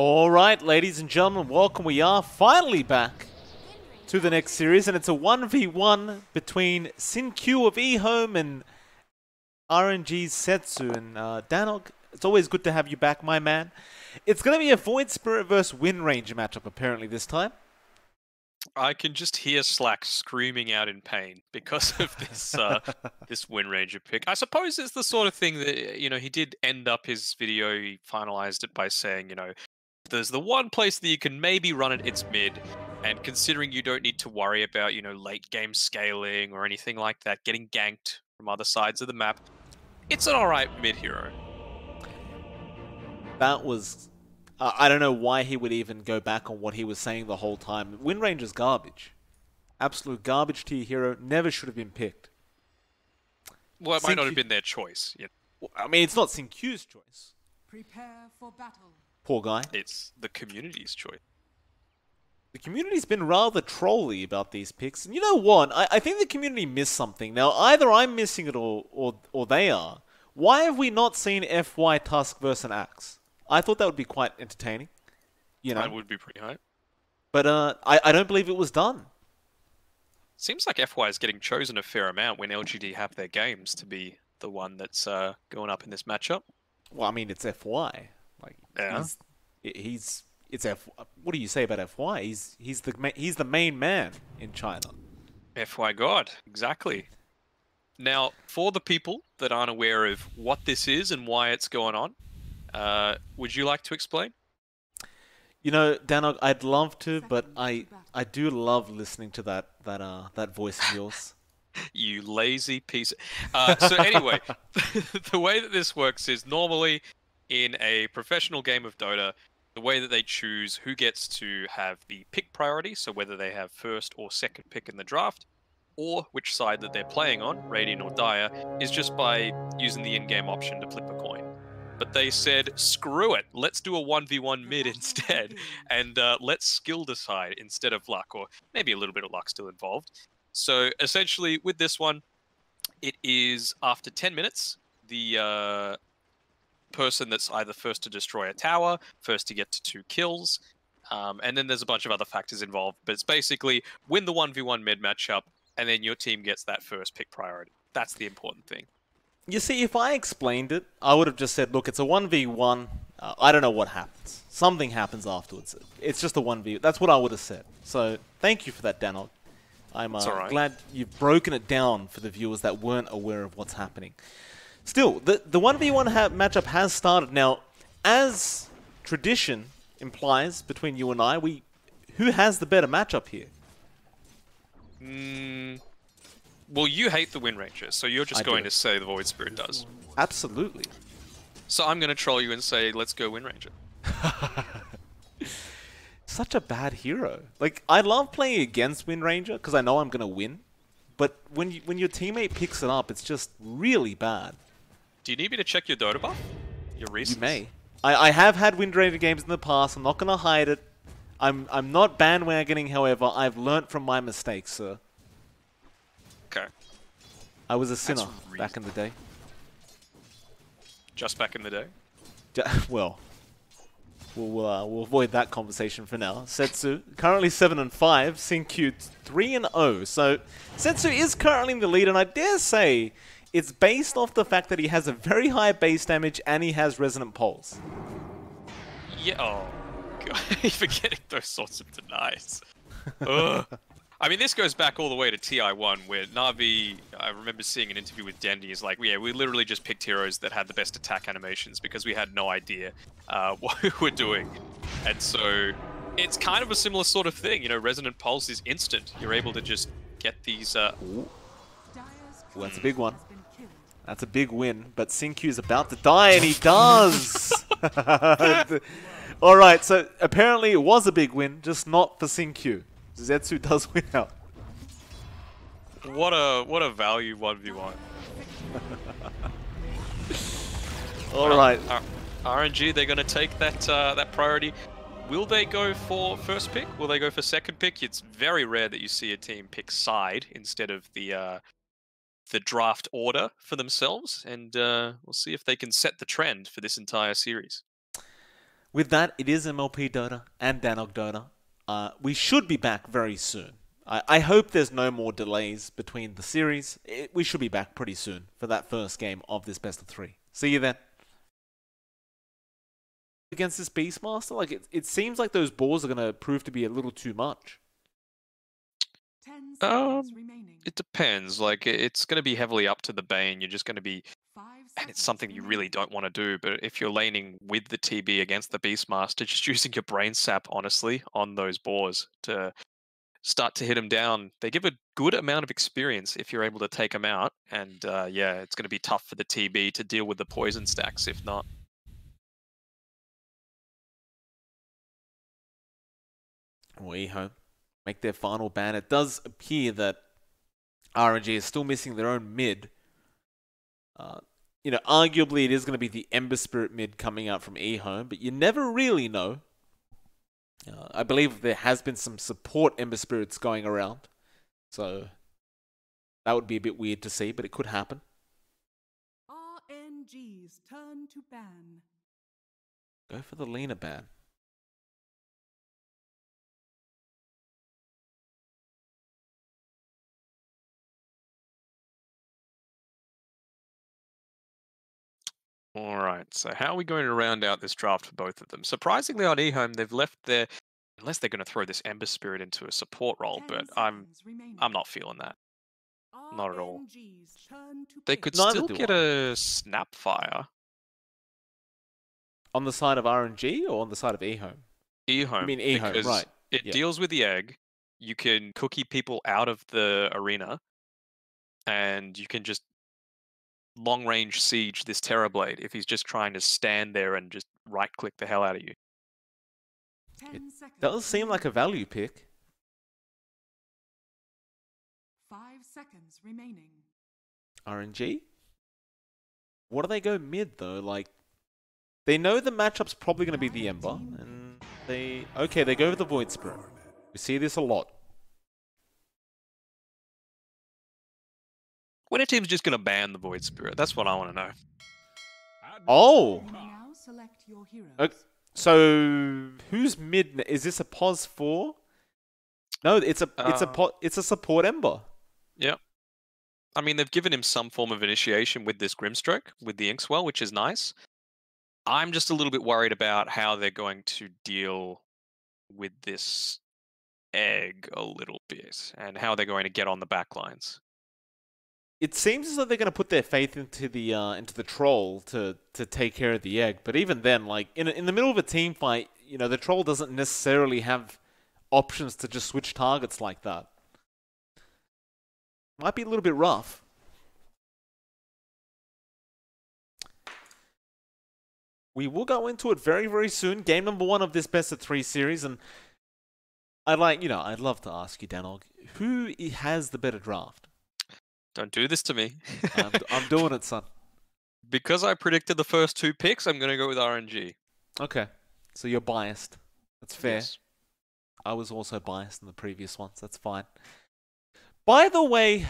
All right, ladies and gentlemen, welcome. We are finally back to the next series, and it's a 1v1 between XinQ of eHome and RNG's Setsu. And uh, Danog, it's always good to have you back, my man. It's going to be a Void Spirit versus Wind Ranger matchup, apparently, this time. I can just hear Slack screaming out in pain because of this uh, this Wind Ranger pick. I suppose it's the sort of thing that you know he did end up his video. He finalized it by saying, you know, there's the one place that you can maybe run it. It's mid, and considering you don't need to worry about you know late game scaling or anything like that, getting ganked from other sides of the map, it's an alright mid hero. That was uh, I don't know why he would even go back on what he was saying the whole time. Wind Ranger's garbage. Absolute garbage tier hero. Never should have been picked. Well, it might not have been their choice. Yeah. I mean, it's not XinQ's choice. Prepare for battle. Poor guy. It's the community's choice. The community's been rather trolly about these picks. And you know what? I, I think the community missed something. Now, either I'm missing it or, or, or they are. Why have we not seen FY Tusk versus an Axe? I thought that would be quite entertaining. You know, That would be pretty hype. but uh, I, I don't believe it was done. Seems like FY is getting chosen a fair amount when LGD have their games to be the one that's uh, going up in this matchup. Well, I mean, it's FY. Like, Yeah. he's, he's it's F. What do you say about FY? He's he's the he's the main man in China. FY God, exactly. Now, for the people that aren't aware of what this is and why it's going on, uh, would you like to explain? You know, Danog, I'd love to, but I I do love listening to that that uh that voice of yours. You lazy piece. Uh, so anyway, the way that this works is normally in a professional game of Dota, the way that they choose who gets to have the pick priority, so whether they have first or second pick in the draft, or which side that they're playing on, Radiant or Dire, is just by using the in-game option to flip a coin. But they said, screw it, let's do a 1v1 mid instead, and uh, let's skill decide instead of luck, or maybe a little bit of luck still involved. So essentially, with this one, it is after 10 minutes, the uh, person that's either first to destroy a tower, first to get to two kills, um, and then there's a bunch of other factors involved. But it's basically win the 1v1 mid matchup, and then your team gets that first pick priority. That's the important thing. You see, if I explained it, I would have just said, look, it's a 1v1. Uh, I don't know what happens. Something happens afterwards. It's just a 1v. That's what I would have said. So thank you for that, Danog. I'm uh, right. glad you've broken it down for the viewers that weren't aware of what's happening. Still, the, the 1v1 ha- matchup has started. Now, as tradition implies between you and I, we who has the better matchup here? Mm, well, you hate the Wind Ranger, so you're just I going do. to say the Void Spirit does. Absolutely. So I'm going to troll you and say, let's go Wind Ranger. such a bad hero. Like I love playing against Wind Ranger because I know I'm gonna win, but when you, when your teammate picks it up, it's just really bad. Do you need me to check your Dota buff? Your recent? You may. I, I have had Wind Ranger games in the past. I'm not gonna hide it. I'm I'm not bandwagoning. However, I've learnt from my mistakes, sir. Okay. I was a sinner back in the day. Just back in the day. Well, we'll uh, we'll avoid that conversation for now. Setsu currently seven and five, XinQ three and zero. So Setsu is currently in the lead, and I dare say it's based off the fact that he has a very high base damage and he has resonant pulse. Yeah. Oh, God. You're forgetting those sorts of denies. Ugh. I mean, this goes back all the way to TI1, where Navi, I remember seeing an interview with Dendi, is like, yeah, we literally just picked heroes that had the best attack animations because we had no idea uh, what we were doing. And so it's kind of a similar sort of thing. You know, Resonant Pulse is instant. You're able to just get these. Uh, Dire's Well, that's a big one. Has been killed. That's a big win, but XinQ is about to die, and he does. All right, so apparently it was a big win, just not for XinQ. Setsu does win out. what a what a value 1v1. All right. R- RNG, they're going to take that uh, that priority. Will they go for first pick? Will they go for second pick? It's very rare that you see a team pick side instead of the uh, the draft order for themselves, and uh, we'll see if they can set the trend for this entire series. with that, it is MLP Dota and Danog Dota. Uh, we should be back very soon. I, I hope there's no more delays between the series. It, we should be back pretty soon for that first game of this best of three. See you then. Against this Beastmaster, like it, it seems like those balls are going to prove to be a little too much. Ten Um, remaining. It depends. Like it's going to be heavily up to the Bane. You're just going to be, and it's something you really don't want to do. But if you're laning with the TB against the Beastmaster, just using your brain sap honestly on those boars to start to hit them down. They give a good amount of experience if you're able to take them out. And uh, yeah, it's going to be tough for the TB to deal with the poison stacks if not. Weho make their final ban. It does appear that RNG is still missing their own mid. Uh, you know, arguably it is going to be the Ember Spirit mid coming out from eHome, but you never really know. Uh, I believe there has been some support Ember Spirits going around, so that would be a bit weird to see, but it could happen. RNG's turn to ban. Go for the Lina ban. All right. So how are we going to round out this draft for both of them? Surprisingly, on eHome, they've left their unless they're going to throw this Ember Spirit into a support role, but I'm. I'm not feeling that. not at all. RNG's turn to They could Neither still get I. a Snapfire On the side of RNG or on the side of eHome? eHome. I mean eHome, because right. It yeah. deals with the egg. You can cookie people out of the arena, and you can just long range siege this Terrorblade if he's just trying to stand there and just right click the hell out of you. 10 seconds Does seem like a value pick. Five seconds remaining. RNG? What do they go mid though? Like, they know the matchup's probably going to be the Ember, and they okay. They go with the Void Spirit. We see this a lot. When a team's just going to ban the Void Spirit, that's what I want to know. Oh, now select your heroes. Ok- so who's mid? Is this a pos four? No, it's a it's a Uh, po- it's a support Ember. Yeah. I mean, they've given him some form of initiation with this Grimstroke, with the Inkswell, which is nice. I'm just a little bit worried about how they're going to deal with this egg a little bit and how they're going to get on the back lines. It seems as though they're going to put their faith into the uh, into the troll to to take care of the egg. But even then, like in in the middle of a team fight, you know, the troll doesn't necessarily have options to just switch targets like that. Might be a little bit rough. We will go into it very, very soon. Game number one of this best of three series, and I'd like, you know, I'd love to ask you, Danog, who has the better draft? Don't do this to me. I'm, I'm doing it, son. because I predicted the first two picks, I'm going to go with RNG. Okay, so you're biased. That's fair. Yes. I was also biased in the previous ones. That's fine. By the way,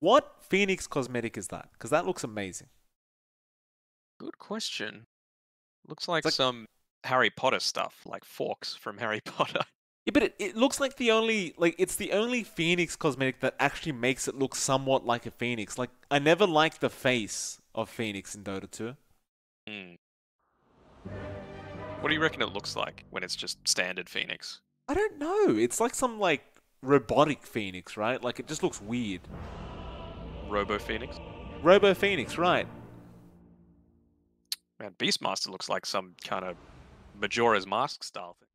what Phoenix cosmetic is that? Because that looks amazing. Good question. Looks like, like- some Harry Potter stuff, like forks from Harry Potter. Yeah, but it, it looks like the only like it's the only Phoenix cosmetic that actually makes it look somewhat like a Phoenix. Like I never liked the face of Phoenix in Dota 2. Hmm. What do you reckon it looks like when it's just standard Phoenix? I don't know. It's like some like robotic Phoenix, right? Like it just looks weird. Robo Phoenix? Robo Phoenix, right? Man, Beastmaster looks like some kind of Majora's Mask style thing.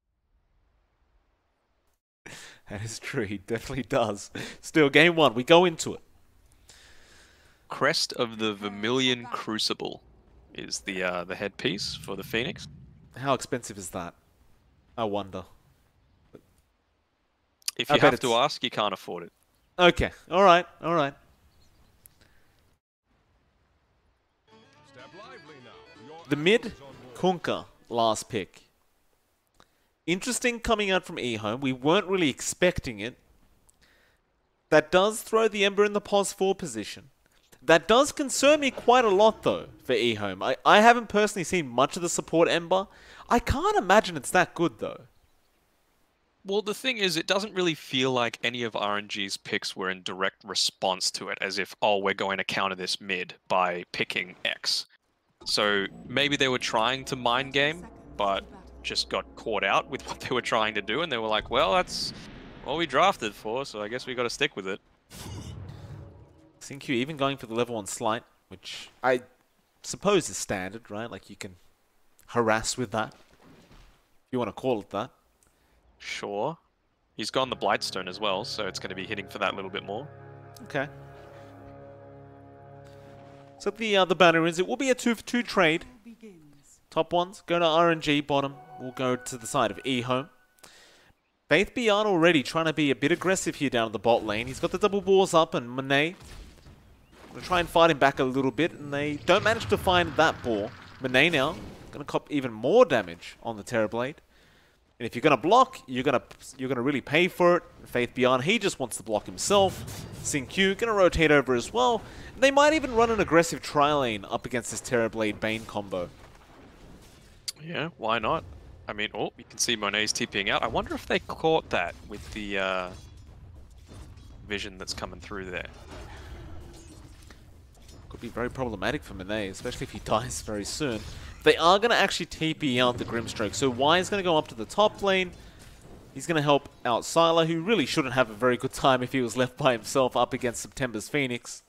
That is true. He definitely does. Still, game one. We go into it. Crest of the Vermilion Crucible is the uh, the headpiece for the Phoenix. How expensive is that? I wonder. If you bet have to it's- ask, you can't afford it. Okay. All right. All right. The mid Kunkka last pick. Interesting coming out from eHome. We weren't really expecting it. That does throw the Ember in the pos 4 position. That does concern me quite a lot though for eHome. I, I haven't personally seen much of the support Ember. I can't imagine it's that good though. Well, the thing is, it doesn't really feel like any of RNG's picks were in direct response to it, as if, oh, we're going to counter this mid by picking X. So maybe they were trying to mind game, but just got caught out with what they were trying to do, and they were like, well, that's what we drafted for, so I guess we got to stick with it. XinQ even going for the level one slight, which I suppose is standard, right? Like you can harass with that. If you want to call it that. Sure. He's gone the Blightstone as well, so it's going to be hitting for that a little bit more. Okay. So the uh, the banner is it will be a two for two trade. Top ones go to RNG. Bottom will go to the side of E home. Faith_bian already trying to be a bit aggressive here down the bot lane. He's got the double balls up and Monet gonna try and fight him back a little bit and they don't manage to find that ball. Monet now gonna cop even more damage on the Terrorblade. And if you're gonna block, you're gonna you're gonna really pay for it. Faith_bian, he just wants to block himself. XinQ gonna rotate over as well. They might even run an aggressive tri lane up against this Terrorblade Bane combo. Yeah, why not? I mean, oh, you can see Monet's TPing out. I wonder if they caught that with the uh, vision that's coming through there. Could be very problematic for Monet, especially if he dies very soon. They are going to actually TP out the Grimstroke, so Y is going to go up to the top lane. He's going to help out Sylar, who really shouldn't have a very good time if he was left by himself up against September's Phoenix.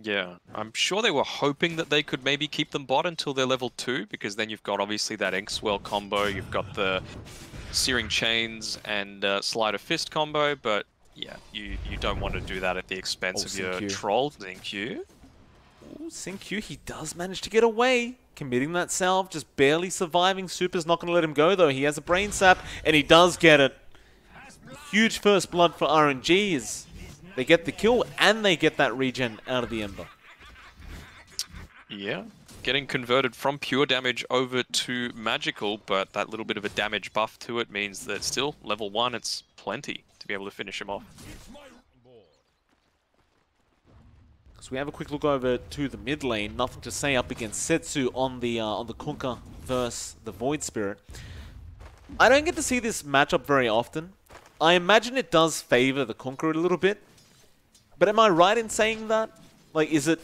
Yeah, I'm sure they were hoping that they could maybe keep them bot until they're level 2, because then you've got obviously that Inkswell combo, you've got the Searing Chains and uh, Sleight of Fist combo, but yeah, you, you don't want to do that at the expense Oh, of your XinQ. troll, XinQ. Ooh, Q, he does manage to get away. Committing that salve, just barely surviving. Super's not going to let him go, though. He has a brain sap, and he does get it. Huge first blood for RNG is they get the kill, and they get that regen out of the Ember. Yeah, getting converted from pure damage over to magical, but that little bit of a damage buff to it means that still, level 1, it's plenty to be able to finish him off. So we have a quick look over to the mid lane. Nothing to say up against Setsu on the uh, on the Kunkka versus the Void Spirit. I don't get to see this matchup very often. I imagine it does favor the Kunkka a little bit. But am I right in saying that? Like, is it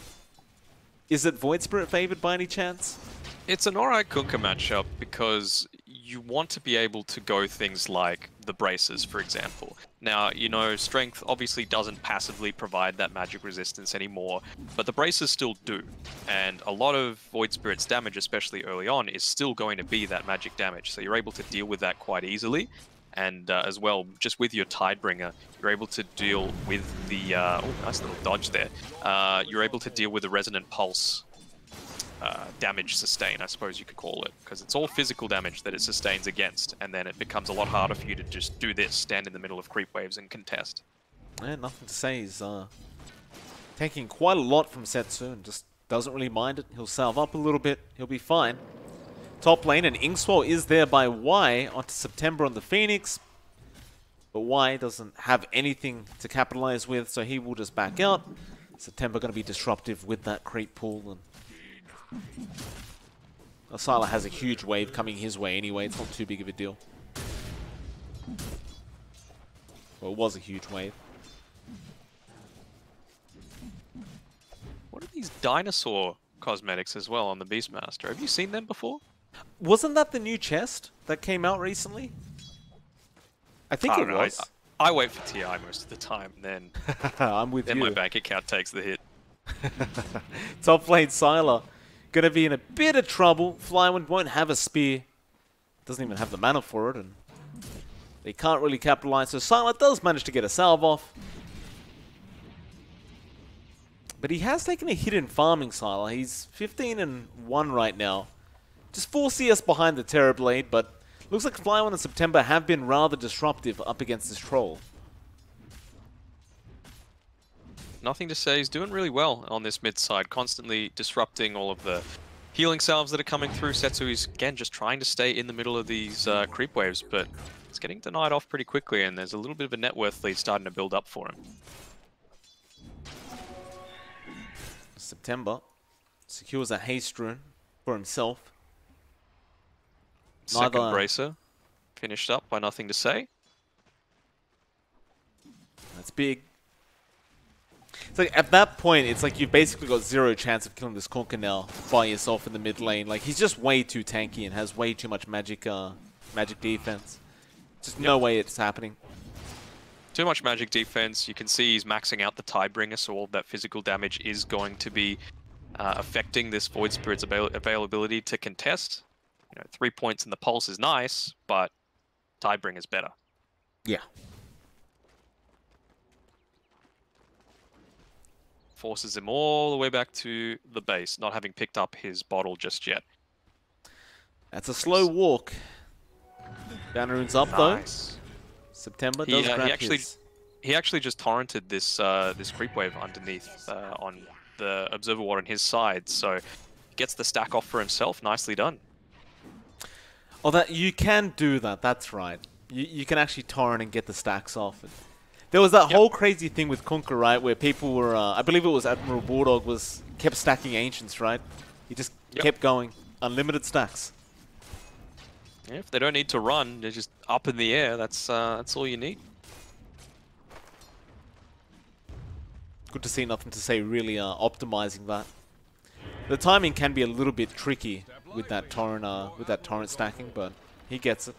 is it Void Spirit favored by any chance? It's an alright Kunkka matchup because you want to be able to go things like the braces, for example. Now, you know, strength obviously doesn't passively provide that magic resistance anymore, but the braces still do. And a lot of Void Spirit's damage, especially early on, is still going to be that magic damage. So you're able to deal with that quite easily. And uh, as well, just with your Tidebringer, you're able to deal with the... Uh, oh, nice little dodge there. Uh, you're able to deal with the Resonant Pulse uh, damage sustain, I suppose you could call it, because it's all physical damage that it sustains against, and then it becomes a lot harder for you to just do this, stand in the middle of creep waves and contest. Yeah, nothing to say. He's uh, taking quite a lot from Setsu and just doesn't really mind it. He'll salve up a little bit. He'll be fine. Top lane, and Inkswell is there by Y onto September on the Phoenix. But Y doesn't have anything to capitalize with, so he will just back out. September going to be disruptive with that creep pool. and Asala has a huge wave coming his way anyway. It's not too big of a deal. Well, it was a huge wave. What are these dinosaur cosmetics as well on the Beastmaster? Have you seen them before? Wasn't that the new chest that came out recently? I think I it know, I- was. I, wait for TI most of the time, then, I'm with then you. my bank account takes the hit. Top lane Sylar gonna be in a bit of trouble. Flywind won't have a spear. Doesn't even have the mana for it, and they can't really capitalize. So Sylar does manage to get a salve off. But he has taken a hit in farming, Sylar. He's 15 and 1 right now. Just 4 CS behind the Terrorblade, but looks like Flywind and September have been rather disruptive up against this troll. Nothing to say, he's doing really well on this mid side, constantly disrupting all of the healing salves that are coming through. Setsu is, again, just trying to stay in the middle of these uh, creep waves, but it's getting denied off pretty quickly, and there's a little bit of a net worth lead starting to build up for him. September secures a haste rune for himself. Second Neither- bracer finished up by nothing to say. That's big. It's like at that point, it's like you've basically got zero chance of killing this Kunkka by yourself in the mid lane. Like he's just way too tanky and has way too much magic, uh, magic defense. Just no way it's happening. Too much magic defense. You can see he's maxing out the Tidebringer, so all that physical damage is going to be uh, affecting this Void Spirit's avail- availability to contest. You know, three points in the pulse is nice, but Tidebringer is better. Yeah. Forces him all the way back to the base, not having picked up his bottle just yet. That's a slow walk. Banneroon's up though. Nice. September He, does uh, he actually- his. He actually just torrented this uh, this creep wave underneath uh, on the observer ward on his side, so gets the stack off for himself. Nicely done. Oh, that you can do that. That's right. You you can actually torrent and get the stacks off. And there was that Yep. whole crazy thing with Kunkka, right, where people were. Uh, I believe it was Admiral Bulldog was kept stacking ancients, right? He just Yep. kept going, unlimited stacks. Yeah, if they don't need to run, they're just up in the air. That's uh, that's all you need. Good to see nothing to say really uh, optimizing that. The timing can be a little bit tricky with that torrent uh, with that torrent stacking, but he gets it.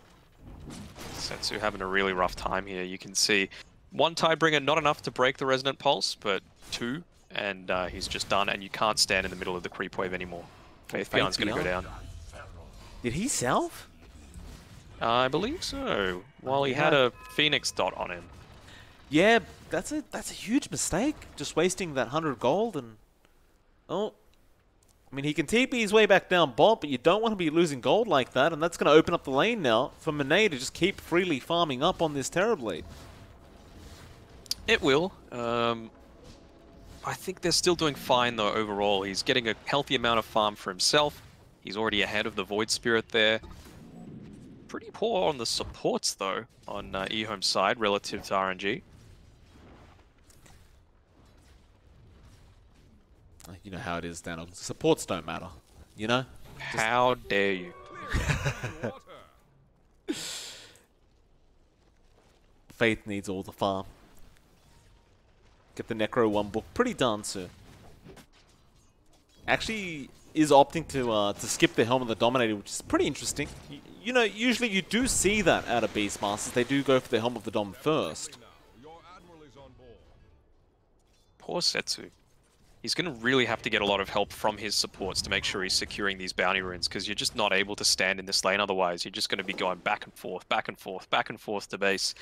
Setsu having a really rough time here. You can see one Tidebringer not enough to break the Resonant Pulse, but two, and uh, he's just done. And you can't stand in the middle of the creep wave anymore. Faith Faith_bian's going to go down. Did he self? I believe so. While he had a Phoenix dot on him. Yeah, that's a that's a huge mistake. Just wasting that hundred gold and oh, I mean he can TP his way back down bot, but you don't want to be losing gold like that, and that's going to open up the lane now for Monet to just keep freely farming up on this Terrorblade. It will. Um, I think they're still doing fine though overall. He's getting a healthy amount of farm for himself. He's already ahead of the Void Spirit there. Pretty poor on the supports though on uh, eHome's side relative to RNG. You know how it is, Daniel. Supports don't matter. You know. How dare you? Faith needs all the farm. Get the Necro one book. Pretty darn soon. Actually, is opting to uh, to skip the Helm of the Dominator, which is pretty interesting. You, you know, usually you do see that out of Beastmasters. They do go for the Helm of the Dom first. Poor Setsu. He's going to really have to get a lot of help from his supports to make sure he's securing these bounty runes because you're just not able to stand in this lane otherwise. You're just going to be going back and forth, back and forth, back and forth to base.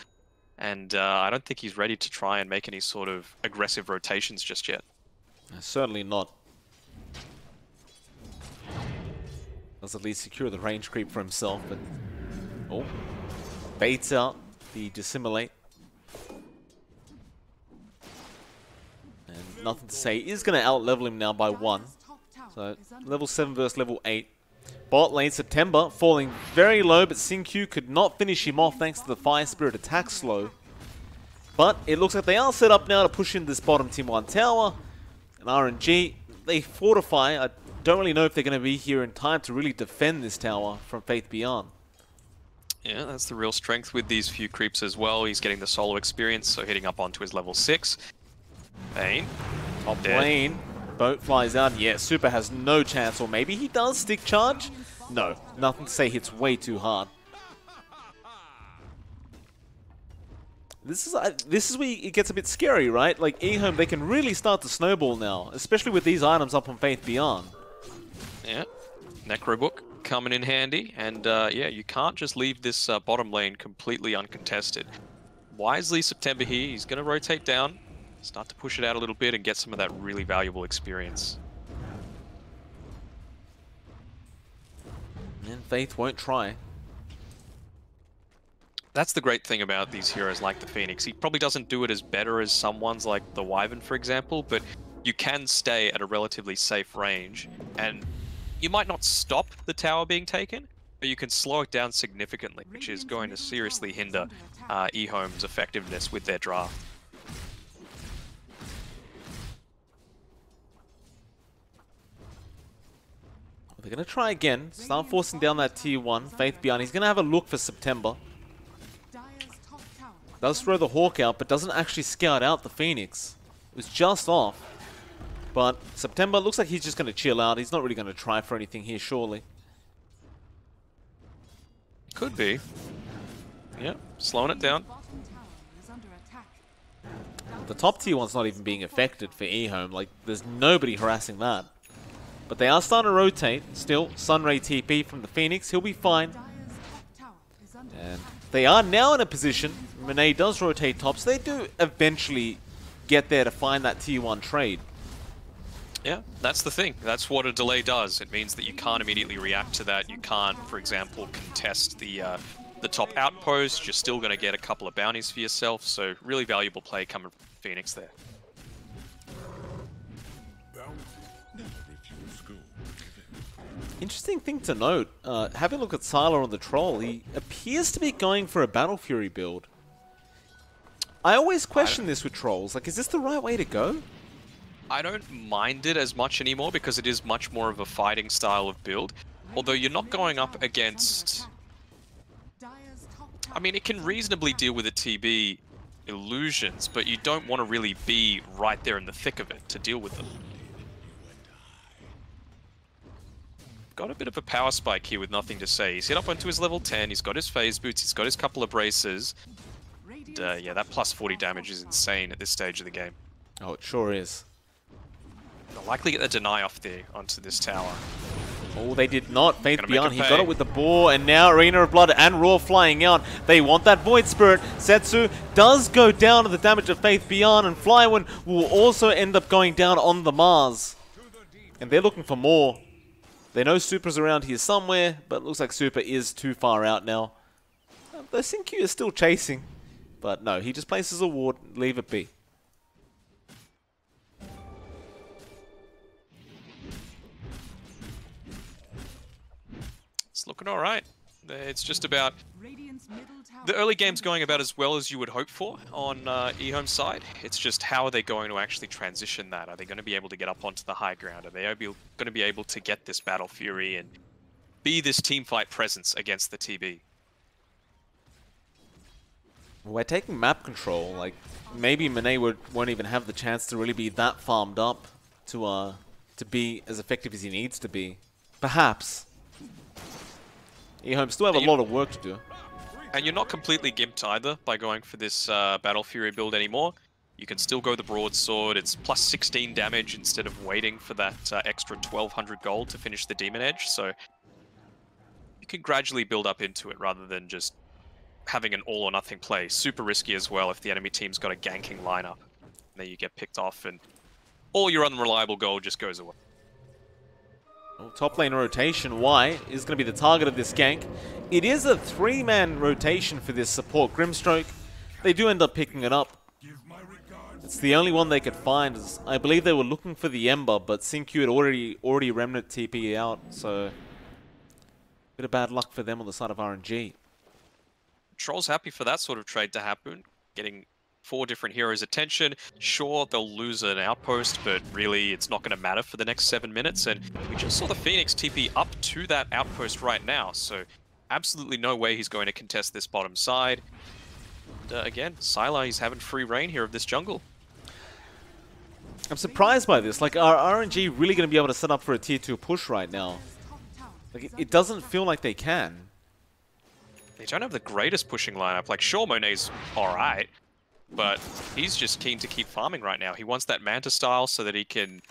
And uh, I don't think he's ready to try and make any sort of aggressive rotations just yet. Uh, Certainly not. Does at least secure the range creep for himself, but oh, baits out the dissimilate. And nothing to say. Is going to out level him now by one. So level seven versus level eight. Bot lane September falling very low, but Q could not finish him off thanks to the Fire Spirit attack slow. But it looks like they are set up now to push in this bottom team one tower. And RNG, they fortify. I don't really know if they're going to be here in time to really defend this tower from Faith_bian. Yeah, that's the real strength with these few creeps as well. He's getting the solo experience, so hitting up onto his level 6. Bane. Top Dead. lane, boat flies out. Yeah, Super has no chance, or maybe he does stick charge. No, nothing to say. Hits way too hard. This is uh, this is where it gets a bit scary, right? Like eHome, they can really start to snowball now, especially with these items up on Faith_bian. Yeah. Necrobook coming in handy. And uh, yeah, you can't just leave this uh, bottom lane completely uncontested. Wisely, September here. He's going to rotate down, start to push it out a little bit, and get some of that really valuable experience. And Faith won't try. That's the great thing about these heroes like the Phoenix. He probably doesn't do it as better as some ones like the Wyvern, for example, but you can stay at a relatively safe range, and you might not stop the tower being taken, but you can slow it down significantly, which is going to seriously hinder uh, eHome's effectiveness with their draft. They're going to try again. Start forcing down that tier 1. Faith_bian. He's going to have a look for September. Dire's top tower Does throw the Hawk out, but doesn't actually scout out the Phoenix. It was just off. But September looks like he's just going to chill out. He's not really going to try for anything here, surely. Could be. Yeah, slowing it down. bottom tower is under attack. The top tier one's not even being affected for eHome. Like, there's nobody harassing that. But they are starting to rotate. Still, Sunray TP from the Phoenix. He'll be fine. And they are now in a position. Monet does rotate top, so they do eventually get there to find that tier 1 trade. Yeah, that's the thing. That's what a delay does. It means that you can't immediately react to that. You can't, for example, contest the uh, the top outpost. You're still going to get a couple of bounties for yourself. So really valuable play coming from Phoenix there. Interesting thing to note, uh, having a look at Sylar on the troll, he appears to be going for a Battle Fury build. I always question this with trolls. Like, is this the right way to go? I don't mind it as much anymore because it is much more of a fighting style of build. Although you're not going up against... I mean, it can reasonably deal with a TB illusions, but you don't want to really be right there in the thick of it to deal with them. Got a bit of a power spike here with nothing to say. He's hit up onto his level 10, he's got his phase boots, he's got his couple of braces. And, uh, yeah, that plus 40 damage is insane at this stage of the game. Oh, it sure is. They'll likely get the deny off there onto this tower. Oh, they did not. Faith_bian, he got it with the boar, and now Arena of Blood and Roar flying out. They want that Void Spirit. Setsu does go down to the damage of Faith_bian, and Flywind will also end up going down on the Mars. And they're looking for more. They know Super's around here somewhere, but looks like Super is too far out now. Uh, The XinQ is still chasing, but no, he just places a ward, leave it be. It's looking alright. It's just about The early game's going about as well as you would hope for on uh, eHome's side. It's just how are they going to actually transition that? Are they going to be able to get up onto the high ground? Are they going to be able to get this Battle Fury and be this team fight presence against the TB? We're taking map control. Like maybe Monet would, won't even have the chance to really be that farmed up to uh to be as effective as he needs to be. Perhaps. eHome still have a You- lot of work to do. And you're not completely gimped either by going for this uh, Battle Fury build anymore. You can still go the broadsword. It's plus 16 damage instead of waiting for that uh, extra 1200 gold to finish the Demon Edge. So you can gradually build up into it rather than just having an all or nothing play. Super risky as well if the enemy team's got a ganking lineup. And then you get picked off and all your unreliable gold just goes away. Oh, top lane rotation, Y is going to be the target of this gank. It is a three-man rotation for this support Grimstroke. They do end up picking it up. It's the only one they could find. I believe they were looking for the Ember, but XinQ had already already Remnant TP out, so bit of bad luck for them on the side of RNG. Troll's happy for that sort of trade to happen, getting four different heroes' attention. Sure, they'll lose an outpost, but really it's not going to matter for the next seven minutes. And we just saw the Phoenix TP up to that outpost right now, so absolutely no way he's going to contest this bottom side. And, uh, again, Sylar, he's having free reign here of this jungle. I'm surprised by this. Like, are RNG really going to be able to set up for a tier 2 push right now? Dire's top tower Like, it, it doesn't feel like they can. They don't have the greatest pushing lineup. Like, sure, Monet's alright, but he's just keen to keep farming right now. He wants that Manta style so that he can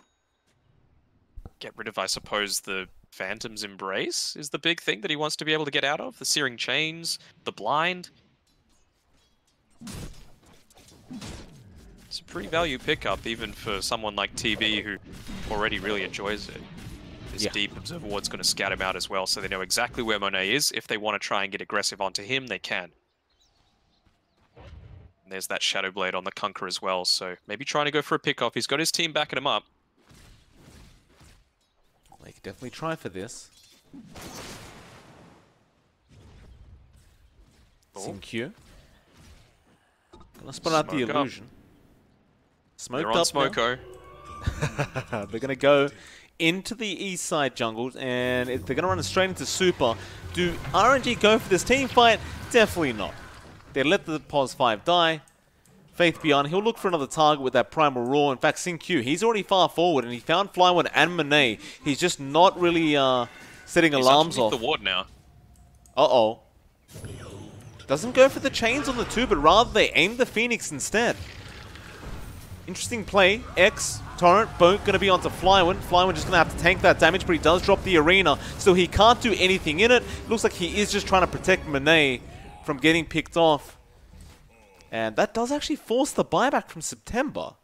get rid of, I suppose, the Phantom's Embrace is the big thing that he wants to be able to get out of. The Searing Chains, the Blind. It's a pretty value pickup, even for someone like TB who already really enjoys it. This Yeah. deep Observer Ward's going to scout him out as well, so they know exactly where Monet is. If they want to try and get aggressive onto him, they can. And there's that Shadow Blade on the Kunkka as well, so maybe trying to go for a pick off. He's got his team backing him up. They could definitely try for this. Oh. XinQ. Gonna spot out the up. illusion. Smoked They're on up. Smoko. They're gonna go into the east side jungles, and if they're going to run straight into Super, do RNG go for this team fight? Definitely not. They let the Pos 5 die. Faith_bian, he'll look for another target with that Primal Roar. In fact, XinQ, he's already far forward, and he found Flyone and Monet. He's just not really uh, setting He's alarms off. the ward now. Uh-oh. Doesn't go for the chains on the two, but rather they aim the Phoenix instead. Interesting play. X, Torrent, both going to be onto Flywind. Flywind just going to have to tank that damage, but he does drop the arena, so he can't do anything in it. Looks like he is just trying to protect Monet from getting picked off. And that does actually force the buyback from September.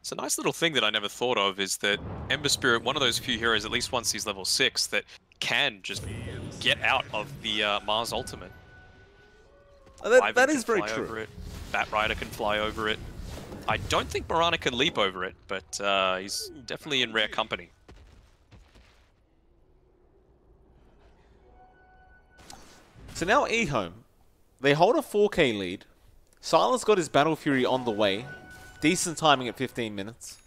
It's a nice little thing that I never thought of is that Ember Spirit, one of those few heroes, at least once he's level 6, that can just get out of the uh, Mars Ultimate. Uh, That, that is very true. It. Bat Rider can fly over it. I don't think Mirana can leap over it, but uh, he's definitely in rare company. So now eHome, they hold a 4k lead. Sylar's got his Battle Fury on the way. Decent timing at 15 minutes.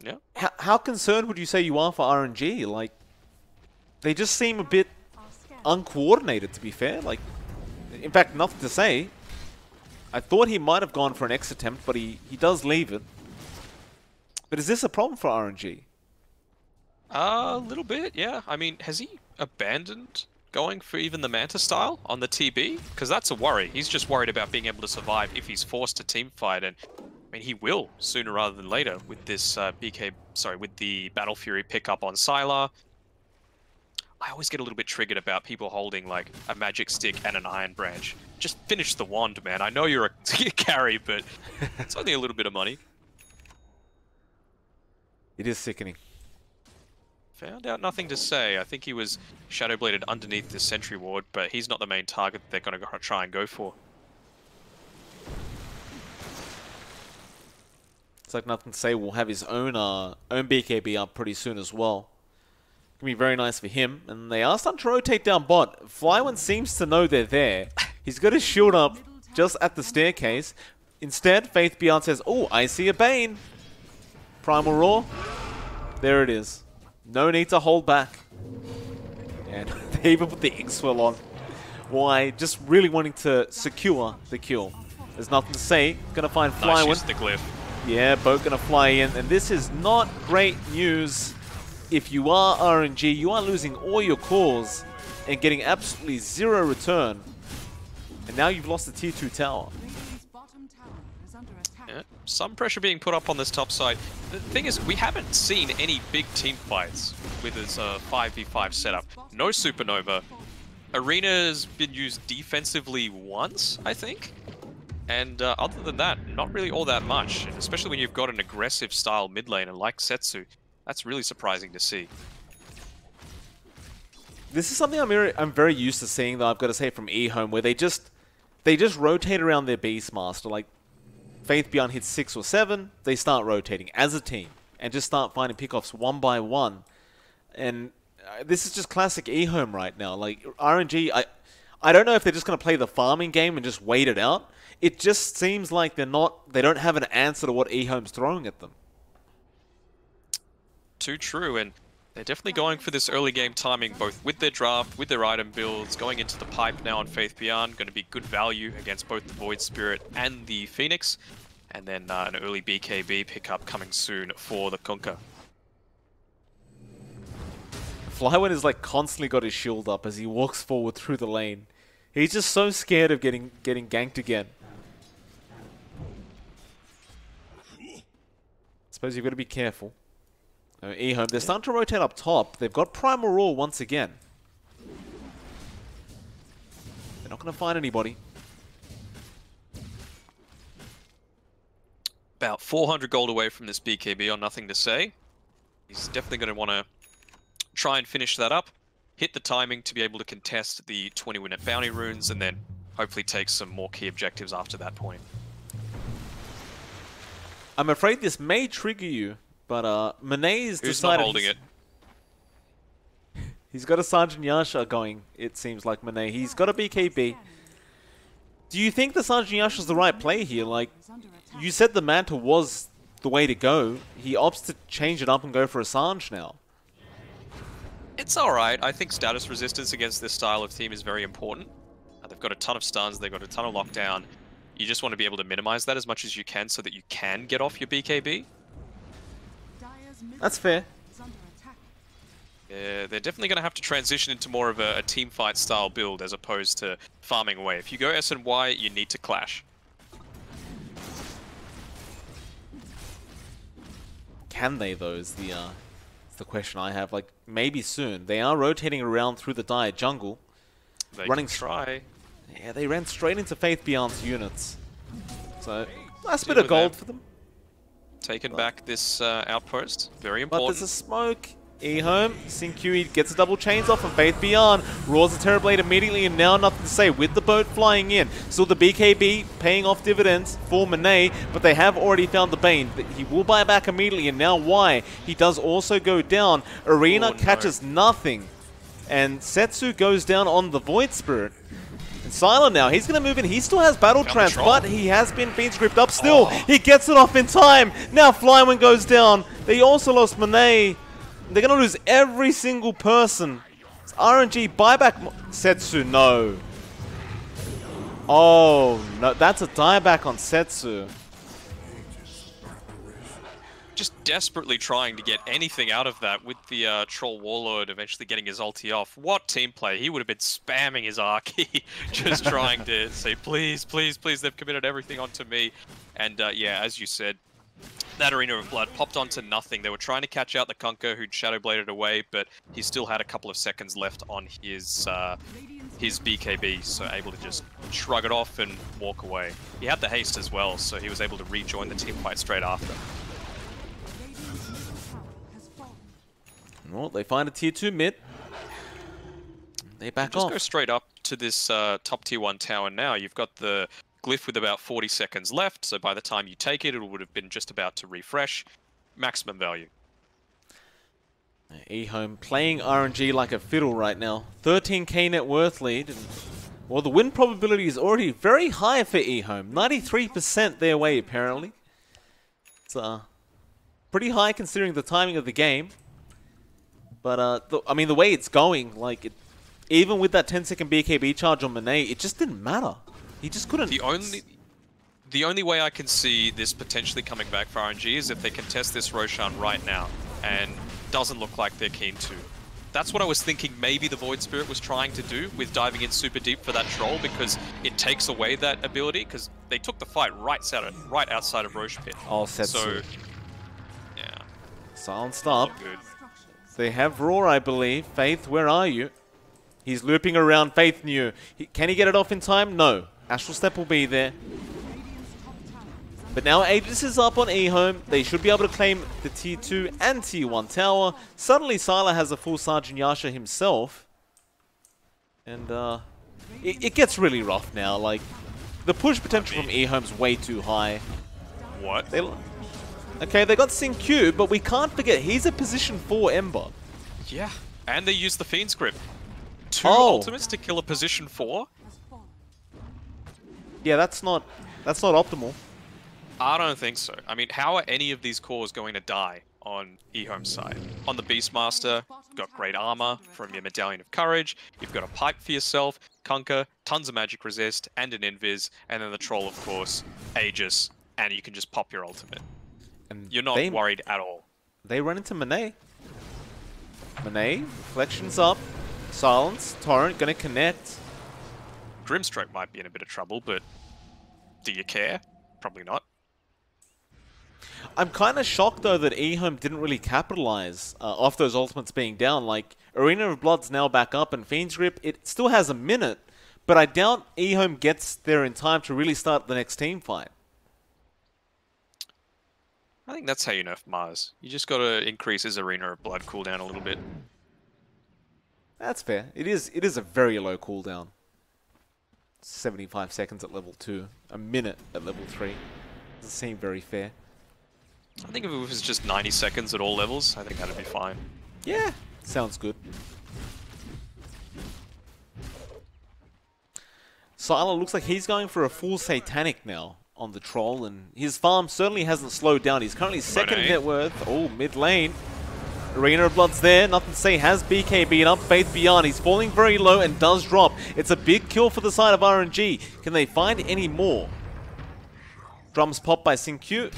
Yeah. How, how concerned would you say you are for RNG? Like, they just seem a bit uncoordinated, to be fair. Like, in fact, nothing to say. I thought he might have gone for an X attempt, but he, he does leave it. But is this a problem for RNG? A little bit, yeah. I mean, has he abandoned going for even the Manta style on the TB? Because that's a worry. He's just worried about being able to survive if he's forced to team fight, and I mean, he will sooner rather than later with this uh, BK. Sorry, with the Battle Fury pickup on Sylar. I always get a little bit triggered about people holding like a magic stick and an iron branch. Just finish the wand, man. I know you're a carry, but it's only a little bit of money. It is sickening. Found out nothing to say. I think he was Shadowbladed underneath the Sentry Ward, but he's not the main target they're going to try and go for. It's like nothing to say. We'll have his own uh, own BKB up pretty soon as well. Gonna be very nice for him. And they are starting to rotate down bot. Flyone seems to know they're there. He's got his shield up just at the staircase. Instead, Faith_bian says, "Oh, I see a Bane." Primal Roar. There it is. No need to hold back. And they even put the Inkswell on. Why? Just really wanting to secure the kill. There's nothing to say. Gonna find Nice use of the glyph. Yeah, boat gonna fly in, and this is not great news. If you are RNG, you are losing all your cores and getting absolutely zero return. And now you've lost the tier 2 tower. Some pressure being put up on this top side. The thing is, we haven't seen any big team fights with this uh, 5v5 setup. No Supernova. Arena's been used defensively once, I think. And uh, other than that, not really all that much. And especially when you've got an aggressive style mid laner like Setsu. That's really surprising to see. This is something I'm very, I'm very used to seeing, though, I've got to say, from eHome, where they just they just rotate around their Beastmaster. Like, Faith_bian hits 6 or 7, they start rotating as a team and just start finding pickoffs one by one. And uh, this is just classic eHome right now. Like, RNG, I, I don't know if they're just going to play the farming game and just wait it out. It just seems like they're not, they don't have an answer to what eHome's throwing at them. Too true, and they're definitely going for this early game timing, both with their draft, with their item builds, going into the pipe now on Faith_bian, going to be good value against both the Void Spirit and the Phoenix, and then uh, an early BKB pickup coming soon for the Kunkka. Flywind is like constantly got his shield up as he walks forward through the lane. He's just so scared of getting getting ganked again. Suppose you've got to be careful. Uh, eHome, they're starting to rotate up top. They've got Primal Roar once again. They're not going to find anybody. About 400 gold away from this BKB on nothing to say. He's definitely going to want to try and finish that up, hit the timing to be able to contest the 20 minute bounty runes, and then hopefully take some more key objectives after that point. I'm afraid this may trigger you, but uh, Monet is Who's decided not holding he's- it? He's got a Sange and Yasha going, it seems like Monet. He's got a BKB. Do you think the Sange and Yasha's the right play here? Like, Is you said the Manta was the way to go. He opts to change it up and go for Assange now. It's alright. I think status resistance against this style of team is very important. Uh, they've got a ton of stuns, they've got a ton of lockdown. You just want to be able to minimize that as much as you can so that you can get off your BKB. Dire's middle That's fair. is. Yeah, they're definitely going to have to transition into more of a, a team fight style build as opposed to farming away. If you go S and Y, you need to clash. Can they though? Is the uh, is the question I have. Like maybe soon. They are rotating around through the dire jungle. They Running can try. Yeah, they ran straight into Faith_bian's units. So nice Deal bit of gold them. for them. Taking back this uh, outpost. Very important. But there's a smoke. eHome, XinQ gets a double chains off of Faith_bian. Roars a Terrorblade immediately and now nothing to say with the boat flying in. Still the BKB paying off dividends for Monet, but they have already found the Bane. But He will buy back immediately and now why? He does also go down. Arena Oh, no. catches nothing. And Setsu goes down on the Void Spirit. And Silent now, he's going to move in. He still has Battle Trance, but he has been Fiend's gripped up still. Oh. He gets it off in time. Now Flywind goes down. They also lost Monet. They're going to lose every single person. It's RNG buyback. Setsu, no. Oh, no. That's a dieback on Setsu. Just desperately trying to get anything out of that with the uh, Troll Warlord eventually getting his ulti off. What team play? He would have been spamming his Arky, just trying to say, please, please, please, they've committed everything onto me. And uh, yeah, as you said, that Arena of Blood popped onto nothing. They were trying to catch out the Kunkka who'd Shadow Bladed away, but he still had a couple of seconds left on his uh, his BKB, so able to just shrug it off and walk away. He had the haste as well, so he was able to rejoin the team fight straight after. Well, they find a tier 2 mid. They back just off. go straight up to this uh, top tier one tower now. You've got the glyph with about 40 seconds left, so by the time you take it, it would have been just about to refresh. Maximum value. eHome playing RNG like a fiddle right now. 13k net worth lead. And, well, the win probability is already very high for eHome. 93% their way, apparently. It's uh, pretty high considering the timing of the game. But, uh, the, I mean, the way it's going, like, it, even with that 10 second BKB charge on Monet, it just didn't matter. He just couldn't. The only the only way I can see this potentially coming back for RNG is if they contest this Roshan right now, and doesn't look like they're keen to. That's what I was thinking maybe the Void Spirit was trying to do with diving in super deep for that troll because it takes away that ability because they took the fight right outside of, right outside of Rosh Pit. Oh, Setsu. So, yeah, Silenced up. Not good. Structures. They have Roar, I believe. Faith, where are you? He's looping around Faith_bian. He, can he get it off in time? No. Astral Step will be there. Radiant's top tower is under But now Aegis is up on eHome. They should be able to claim the T2 and T1 tower. Suddenly, Sylar has a full Sange and Yasha himself. And, uh... It, it gets really rough now. Like, the push potential from eHome's way too high. What? They, okay, they got XinQ, but we can't forget he's a position 4 Ember. Yeah, and they used the Fiend's Grip. Two Oh. ultimates to kill a position four? Yeah, that's not that's not optimal. I don't think so. I mean, how are any of these cores going to die on eHome's side? On the Beastmaster, you've got great armor from your Medallion of Courage, you've got a pipe for yourself, Kunkka, tons of magic resist, and an invis, and then the Troll, of course, Aegis, and you can just pop your ultimate. And You're not they, worried at all. They run into Monet. Monet, reflections up. Silence. Torrent gonna connect. Grimstroke might be in a bit of trouble, but do you care? Probably not. I'm kind of shocked though that eHome didn't really capitalize uh, off those ultimates being down. Like Arena of Blood's now back up, and Fiend's Grip it still has a minute, but I doubt eHome gets there in time to really start the next team fight. I think that's how you nerf Mars. You just gotta increase his Arena of Blood cooldown a little bit. That's fair. It is. It is a very low cooldown. 75 seconds at level two, a minute at level three. Doesn't seem very fair. I think if it was just 90 seconds at all levels, I think that'd be fine. Yeah, sounds good. Sylar looks like he's going for a full satanic now on the troll, and his farm certainly hasn't slowed down. He's currently second net worth. Oh, mid lane. Arena of Blood's there. Nothing to say. Has BK beat up Faith_bian. He's falling very low and does drop. It's a big kill for the side of RNG. Can they find any more? Drums pop by XinQ.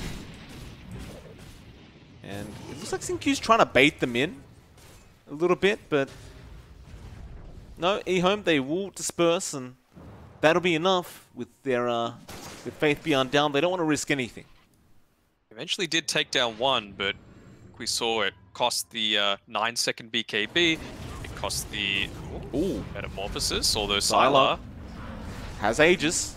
And it looks like XinQ's trying to bait them in a little bit, but no, eHome, they will disperse and that'll be enough with their uh, with Faith_bian down. They don't want to risk anything. Eventually did take down one, but we saw it cost the uh, 9 second BKB. It cost the Ooh, Metamorphosis, although. Sylar has Aegis.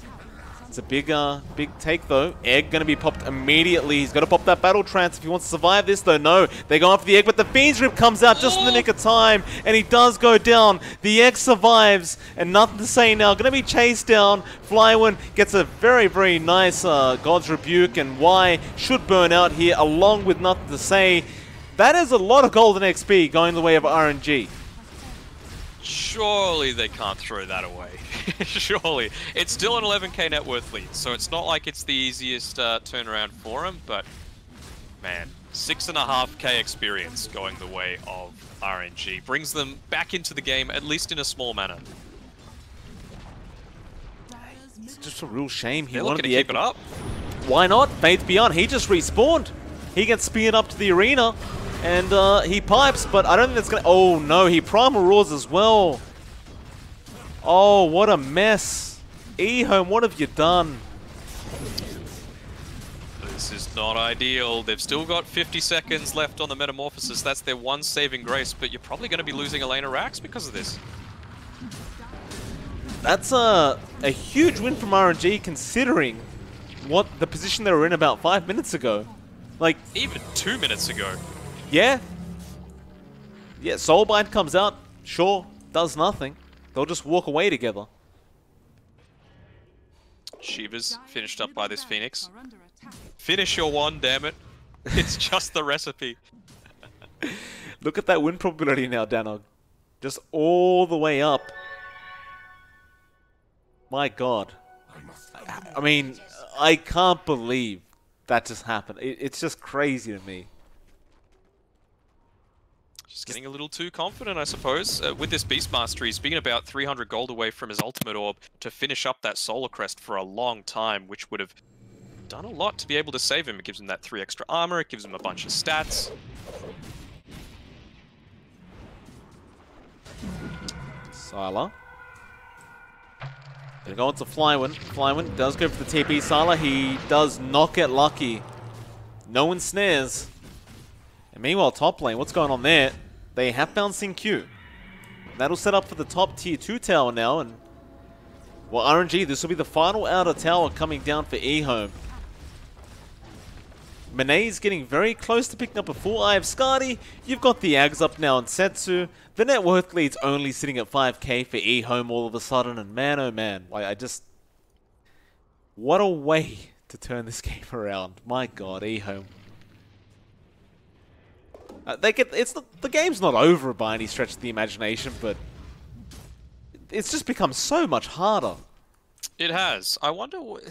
It's a big, uh, big take though. Egg gonna be popped immediately. He's gotta pop that battle trance if he wants to survive this though. No, they go after the egg, but the Fiend's Grip comes out just in the nick of time, and he does go down. The egg survives, and nothing to say now. Gonna be chased down. Flywind gets a very, very nice uh, God's Rebuke, and Y should burn out here, along with nothing to say. That is a lot of golden XP going the way of RNG. Surely they can't throw that away. Surely. It's still an 11k net worth lead, so it's not like it's the easiest uh, turnaround for him, but man, 6.5k experience going the way of RNG brings them back into the game, at least in a small manner. It's just a real shame. He They're wanted to keep it up. Why not? Faith_bian, he just respawned. He gets speared up to the arena, and uh, he pipes, but I don't think that's gonna... Oh no, he primal roars as well. Oh, what a mess. eHome, what have you done? This is not ideal. They've still got 50 seconds left on the Metamorphosis. That's their one saving grace, but you're probably going to be losing Elena Rax because of this. That's a, a huge win from RNG considering what the position they were in about five minutes ago. Like, Even two minutes ago. Yeah. Yeah, Soulbind comes out, sure, does nothing. They'll just walk away together. Shiva's finished up by this Phoenix. Are under attack. Finish your one, damn it. It's just the recipe. Look at that win probability now, Danog. Just all the way up. My god. I, I mean, I can't believe that just happened. It, it's just crazy to me. Just getting a little too confident, I suppose. Uh, with this Beastmaster, he's been about 300 gold away from his ultimate orb to finish up that Solar Crest for a long time, which would have done a lot to be able to save him. It gives him that 3 extra armor, it gives him a bunch of stats. Sylar. Gonna go on to Flywind. Flywind does go for the TP. Sylar, he does not get lucky. No ensnares. And meanwhile, top lane, what's going on there? They have found Q. That'll set up for the top tier 2 tower now, and well, RNG, this will be the final outer tower coming down for eHome. is getting very close to picking up a full eye of Skadi. You've got the Ags up now on Setsu. The net worth lead's only sitting at 5k for eHome all of a sudden, and man oh man, like I just... What a way to turn this game around. My god, eHome. Uh, they get it's not, the game's not over by any stretch of the imagination, but it's just become so much harder. It has. I wonder what...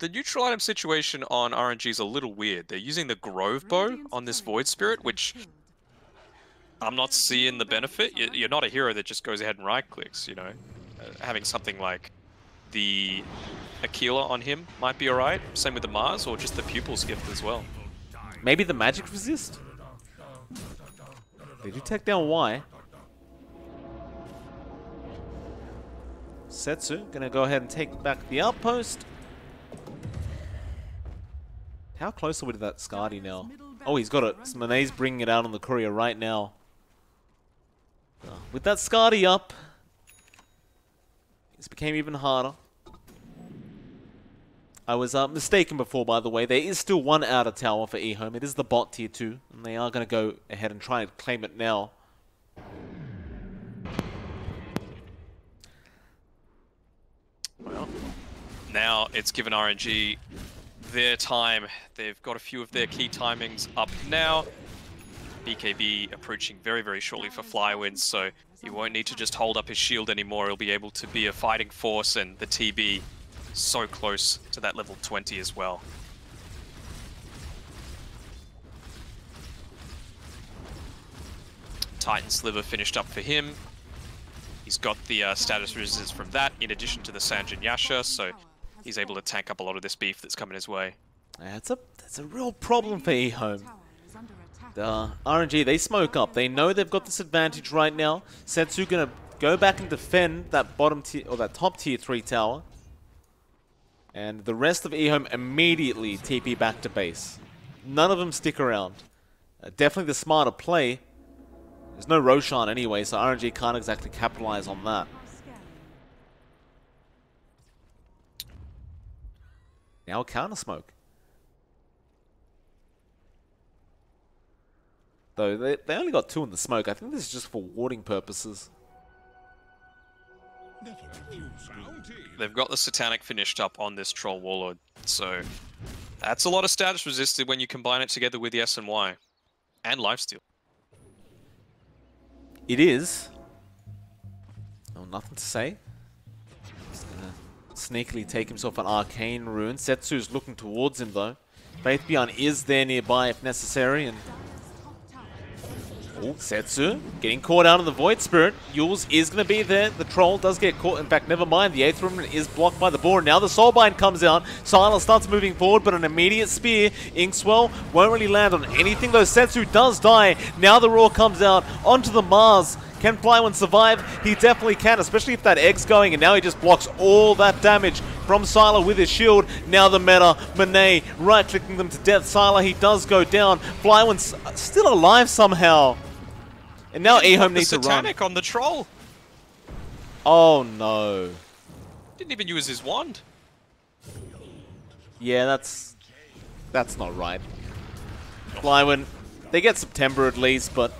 The neutral item situation on RNG is a little weird. They're using the Grove Bow on this Void Spirit, which I'm not seeing the benefit. You- You're not a hero that just goes ahead and right clicks, you know. Uh, having something like the Aquila on him might be alright. Same with the Mars or just the Pupil's Gift as well. Maybe the magic resist? They you take down Y. Setsu gonna go ahead and take back the outpost. How close are we to that Skadi now? Oh, he's got it. Monet's bringing it out on the courier right now. Uh, With that Skadi up, this became even harder. I was uh, mistaken before, by the way. There is still one outer tower for eHome. It is the bot tier 2, and they are going to go ahead and try and claim it now. Well, now it's given RNG their time. They've got a few of their key timings up now. BKB approaching very, very shortly for Flywinds, so he won't need to just hold up his shield anymore. He'll be able to be a fighting force, and the TB so close to that level 20 as well. Titan Sliver finished up for him. He's got the uh, status resistance from that, in addition to the Sange and Yasha, so he's able to tank up a lot of this beef that's coming his way. That's a that's a real problem for eHome. Uh, RNG, they smoke up. They know they've got this advantage right now. Setsu gonna go back and defend that bottom tier or that top tier three tower. And the rest of eHome immediately TP back to base. None of them stick around. Uh, definitely the smarter play. There's no Roshan anyway, so RNG can't exactly capitalize on that. Now a counter smoke. Though they, they only got two in the smoke. I think this is just for warding purposes. They've got the Satanic finished up on this Troll Warlord, so that's a lot of status resisted when you combine it together with the SNY and Y. And Lifesteal. It is. Oh, nothing to say. He's gonna sneakily take himself an arcane rune. Setsu's looking towards him though. Faith_bian is there nearby if necessary, and. Oh, Setsu getting caught out of the Void Spirit. Eul's is going to be there. The Troll does get caught. In fact, never mind. The Aether Remnant is blocked by the board. Now the Soulbind comes out. Sylar's starts moving forward, but an immediate spear. Inkswell won't really land on anything, though Setsu does die. Now the Roar comes out onto the Mars. Can Flywind survive? He definitely can, especially if that egg's going, and now he just blocks all that damage from Sylar with his shield. Now the meta, Monet, right-clicking them to death. Sylar, he does go down. Flywind's still alive somehow. And now eHome needs to run. Satanic on the Troll! Oh no. Didn't even use his wand. Yeah, that's that's not right. Flywind, they get September at least, but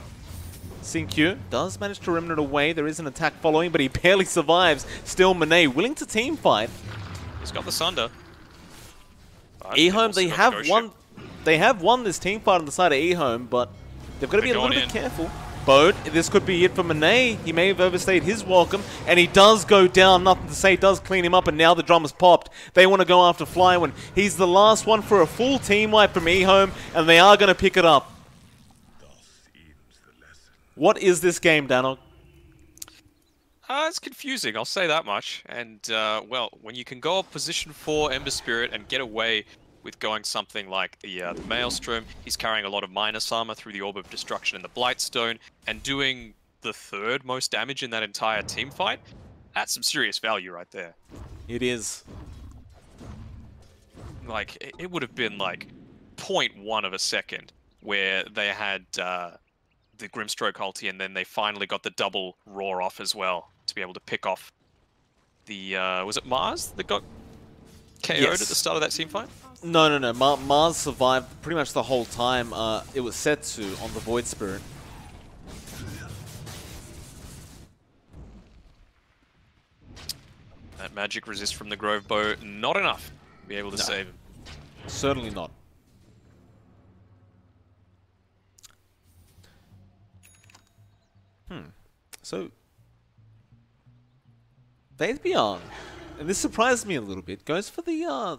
XinQ does manage to remnant away. There is an attack following, but he barely survives. Still, Monet willing to team fight. He's got the Sunder. eHome, they have won. They have won this team fight on the side of eHome, but they've got to be a little going bit careful. Bode, this could be it for Monet. He may have overstayed his welcome, and he does go down. Nothing to say, does clean him up, and now the drum has popped. They want to go after Flywind. He's the last one for a full team wipe from eHome, and they are going to pick it up. What is this game, Danog? Uh, it's confusing, I'll say that much. And, uh, well, when you can go up position 4 Ember Spirit and get away with going something like the, uh, the Maelstrom, he's carrying a lot of minus armor through the Orb of Destruction and the Blightstone, and doing the third most damage in that entire team fight, that's some serious value right there. It is. Like, it, it would have been like 0.1 of a second where they had uh, the Grimstroke ulti and then they finally got the double roar off as well to be able to pick off the, uh, was it Mars that got KO'd Yes. at the start of that team fight? No, no, no. Ma- Mars survived pretty much the whole time. Uh, it was Setsu on the Void Spirit. That magic resist from the Grove Bow, not enough to be able to No. save him. Certainly not. Hmm. So, Faith Beyond, and this surprised me a little bit, goes for the uh,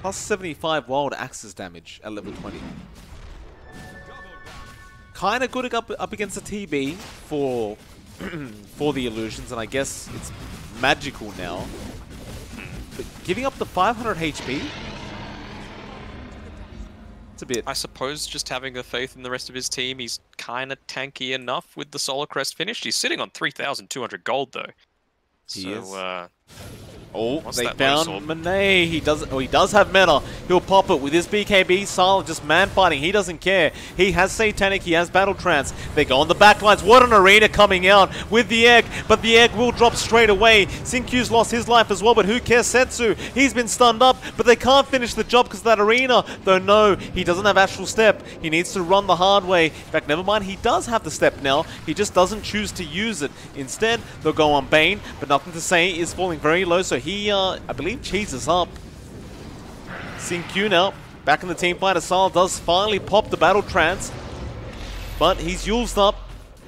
plus 75 wild axes damage at level 20. Kind of good up, up against the TB for for the illusions, and I guess it's magical now. But giving up the 500 HP, it's a bit. I suppose just having the faith in the rest of his team, he's kind of tanky enough with the Solar Crest finished. He's sitting on 3,200 gold though. He so, is. Uh, Oh, What's they found? Monet. He does. Oh, he does have meta. He'll pop it with his BKB. Silent, just man fighting. He doesn't care. He has Satanic. He has Battle Trance. They go on the backlines. What an arena coming out with the egg, but the egg will drop straight away. XinQ's lost his life as well, but who cares? Setsu, he's been stunned up, but they can't finish the job because of that arena. Though no, he doesn't have Astral Step. He needs to run the hard way. In fact, never mind. He does have the step now. He just doesn't choose to use it. Instead, they'll go on Bane, but nothing to say is falling very low. So he, uh, I believe, cheeses up. XinQ now back in the team fight. Asal does finally pop the battle trance, but he's used up.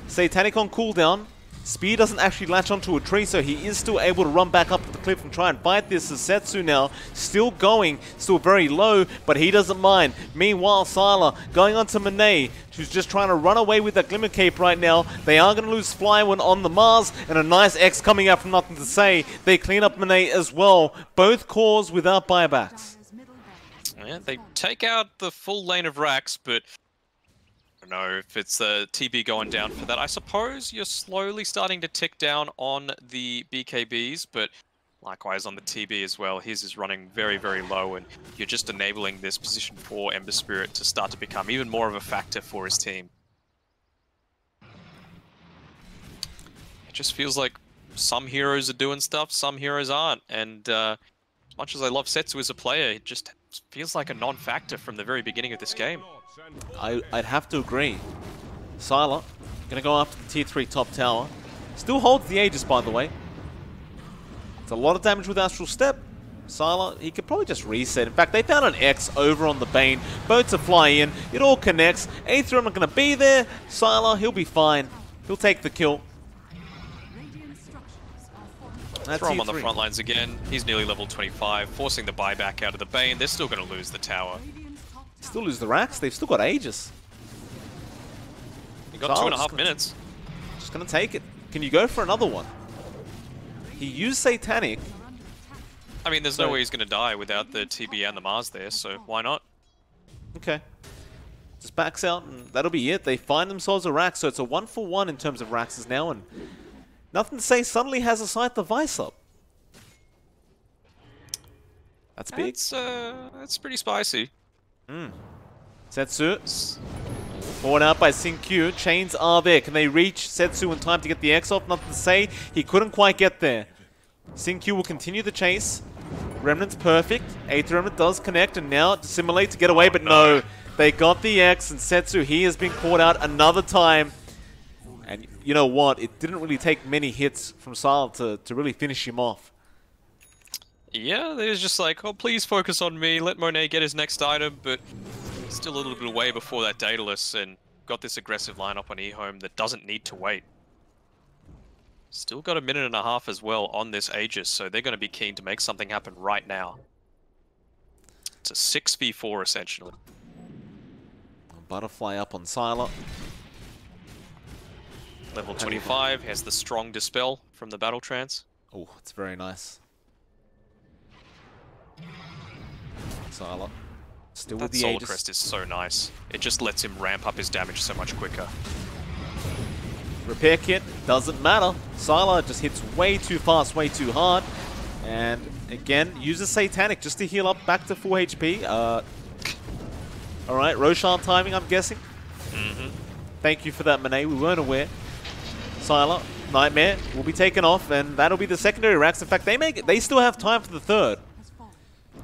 Satanic on cooldown. Speed doesn't actually latch onto a tree, so he is still able to run back up the cliff and try and bite this. As Setsu now still going, still very low, but he doesn't mind. Meanwhile, Sylar going on to Monet, who's just trying to run away with that Glimmer Cape right now. They are going to lose Flywind on the Mars, and a nice X coming out from Nothing to Say. They clean up Monet as well. Both cores without buybacks. Yeah, they take out the full lane of racks, but don't know if it's the TB going down for that. I suppose you're slowly starting to tick down on the BKBs, but likewise on the TB as well. His is running very, very low, and you're just enabling this position for Ember Spirit to start to become even more of a factor for his team. It just feels like some heroes are doing stuff, some heroes aren't, and uh, as much as I love Setsu as a player, it just feels like a non-factor from the very beginning of this game. I, I'd have to agree. Sylar, gonna go after the tier 3 top tower. Still holds the Aegis, by the way. It's a lot of damage with Astral Step. Sylar, he could probably just reset. In fact, they found an X over on the Bane. Boat to fly in. It all connects. Aether not gonna be there. Sylar, he'll be fine. He'll take the kill. That's Throw him on the front lines again. He's nearly level 25, forcing the buyback out of the Bane. They're still going to lose the tower. Radiant's top tower Still lose the racks. They've still got Aegis. You got two Charles half gonna- minutes. Just gonna take it. Can you go for another one? He used Satanic. are under attack. I mean, there's no way he's going to die without the TB and the Mars there, so why not? Okay. Just backs out, and that'll be it. They find themselves a rack, so it's a one for one in terms of racks now, and nothing to say. Suddenly has a sight device up. That's big. That's, uh, that's pretty spicy. Setsu Forward out by Sin XinQ. Chains are there. Can they reach Setsu in time to get the X off? Nothing to say. He couldn't quite get there. Sin XinQ will continue the chase. Remnant's perfect. Aether Remnant does connect and now dissimilate to get away, but no. no. They got the X and Setsu, he has been caught out another time. You know what? It didn't really take many hits from Sile to, to really finish him off. Yeah, they was just like, oh, please focus on me. Let Monet get his next item, but still a little bit away before that Daedalus, and got this aggressive lineup on eHome that doesn't need to wait. Still got a minute and a half as well on this Aegis, so they're going to be keen to make something happen right now. It's a 6v4 essentially. Butterfly up on Sylar. Level 25 has the strong dispel from the battle trance. Oh, it's very nice. Sylar. Still That with the Solar Aegis. Crest is so nice. It just lets him ramp up his damage so much quicker. Repair kit doesn't matter. Sylar just hits way too fast, way too hard. And again, uses Satanic just to heal up back to full HP. Uh, Alright, Roshan timing, I'm guessing. hmm Thank you for that, Monet. We weren't aware. Sylar, Nightmare will be taken off, and that'll be the secondary racks. In fact, they make it, they still have time for the third.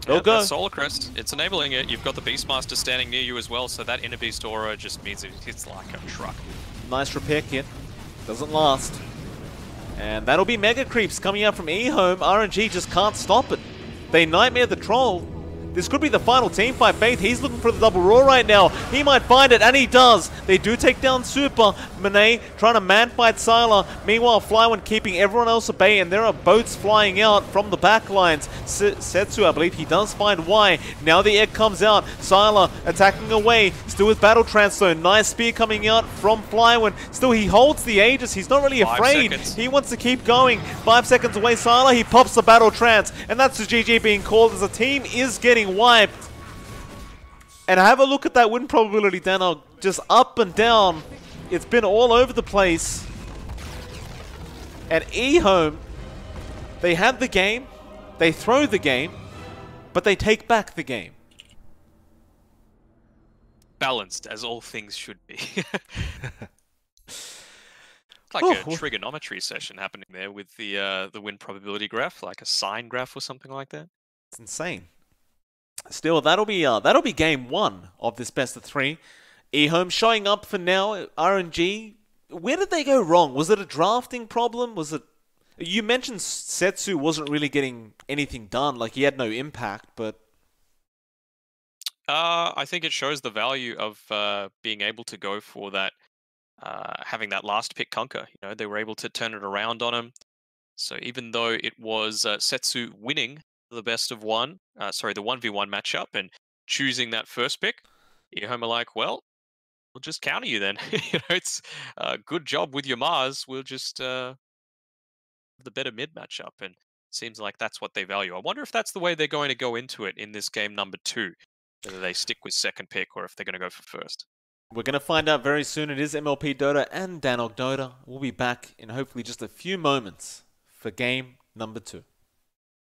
They'll Yeah, go. Solar Crest, it's enabling it. You've got the Beastmaster standing near you as well, so that Inner Beast aura just means it hits like a truck. Nice repair kit. Doesn't last. And that'll be Mega Creeps coming out from eHome. RNG just can't stop it. They Nightmare the Troll. This could be the final team fight. Faith, he's looking for the double roar right now. He might find it, and he does. They do take down Super. Monet trying to man fight Sylar. Meanwhile, Flywind keeping everyone else at bay, and there are boats flying out from the back lines. Setsu, I believe he does find Y. Now the egg comes out. Sylar attacking away. Still with Battle Trance, though. Nice spear coming out from Flywind. Still, he holds the Aegis. He's not really Five afraid. seconds. He wants to keep going. Five seconds away, Sylar. He pops the Battle Trance. And that's the GG being called as the team is getting wiped. And have a look at that win probability, Dano. Just up and down. It's been all over the place. And eHome, they have the game, they throw the game, but they take back the game. Balanced, as all things should be. like Oh, a trigonometry session happening there with the uh, the win probability graph, like a sine graph or something like that. It's insane. Still, that'll be uh, that'll be game one of this best of three. eHome showing up for now. RNG. Where did they go wrong? Was it a drafting problem? Was it? You mentioned Setsu wasn't really getting anything done. Like he had no impact, but Uh, I think it shows the value of uh, being able to go for that uh, having that last pick conquer. You know, they were able to turn it around on him. So even though it was uh, Setsu winning the best of one, uh, sorry, the 1v1 matchup and choosing that first pick, eHome are like, well, we'll just counter you then. you know, it's a good job with your Mars. We'll just uh, the better mid matchup. And seems like that's what they value. I wonder if that's the way they're going to go into it in this game number two, whether they stick with second pick or if they're going to go for first. We're going to find out very soon. It is MLP Dota and Danog Dota. We'll be back in hopefully just a few moments for game number two.